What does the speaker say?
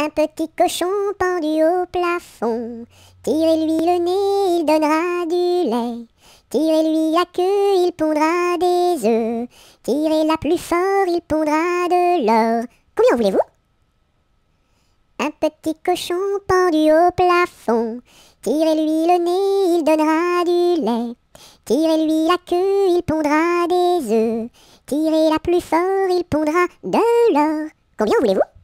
Un petit cochon pendu au plafond. Tirez-lui le nez, il donnera du lait. Tirez-lui la queue, il pondra des œufs. Tirez-la plus fort, il pondra de l'or. Combien voulez-vous? Un petit cochon pendu au plafond. Tirez-lui le nez, il donnera du lait. Tirez-lui la queue, il pondra des œufs. Tirez-la plus fort, il pondra de l'or. Combien voulez-vous?